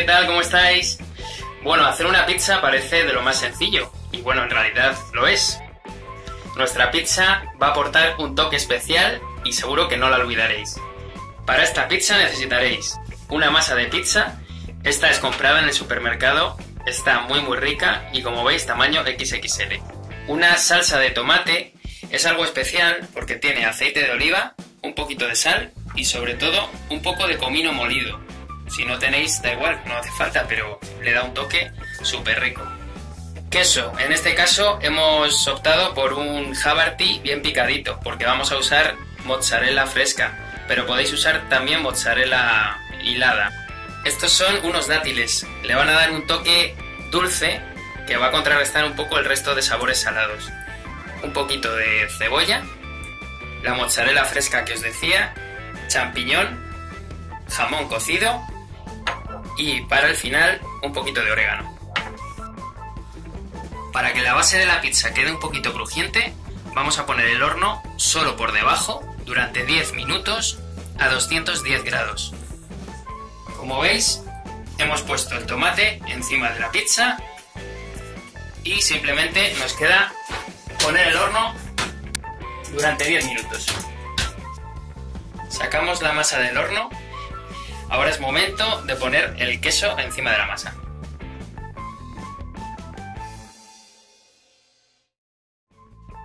¿qué tal? ¿Cómo estáis? Bueno, hacer una pizza parece de lo más sencillo, y bueno, en realidad lo es. Nuestra pizza va a aportar un toque especial y seguro que no la olvidaréis. Para esta pizza necesitaréis una masa de pizza, esta es comprada en el supermercado, está muy muy rica y como veis tamaño XXL. Una salsa de tomate es algo especial porque tiene aceite de oliva, un poquito de sal y sobre todo un poco de comino molido. Si no tenéis, da igual, no hace falta, pero le da un toque súper rico. Queso, en este caso hemos optado por un Havarti bien picadito, porque vamos a usar mozzarella fresca, pero podéis usar también mozzarella hilada. Estos son unos dátiles, le van a dar un toque dulce que va a contrarrestar un poco el resto de sabores salados. Un poquito de cebolla, la mozzarella fresca que os decía, champiñón, jamón cocido y para el final un poquito de orégano. Para que la base de la pizza quede un poquito crujiente, vamos a poner el horno solo por debajo durante 10 minutos a 210 grados. Como veis, hemos puesto el tomate encima de la pizza y simplemente nos queda poner el horno durante 10 minutos. Sacamos la masa del horno. Ahora es momento de poner el queso encima de la masa.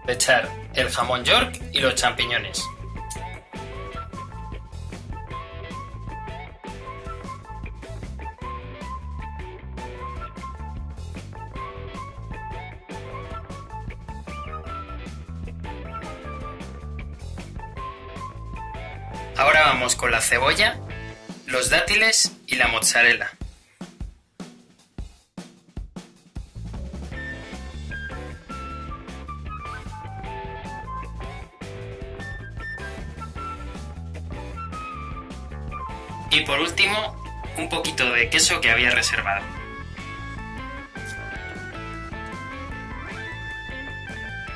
Echar el jamón york y los champiñones. Ahora vamos con la cebolla, los dátiles y la mozzarella. Y por último, un poquito de queso que había reservado.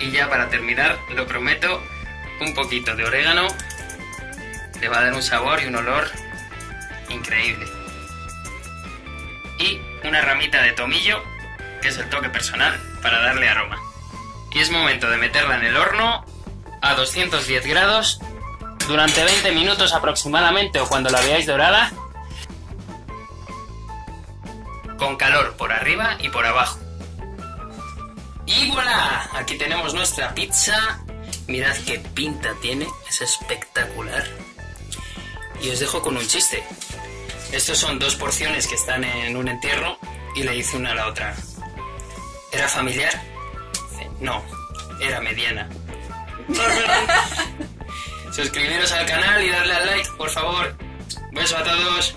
Y ya para terminar, lo prometo, un poquito de orégano le va a dar un sabor y un olor increíble. Y una ramita de tomillo, que es el toque personal, para darle aroma. Y es momento de meterla en el horno a 210 grados durante 20 minutos aproximadamente o cuando la veáis dorada, con calor por arriba y por abajo. Y voilà, aquí tenemos nuestra pizza. Mirad qué pinta tiene, es espectacular. Y os dejo con un chiste. Estos son dos porciones que están en un entierro y le dice una a la otra. ¿Era familiar? No, era mediana. Suscribiros al canal y darle al like, por favor. Beso a todos.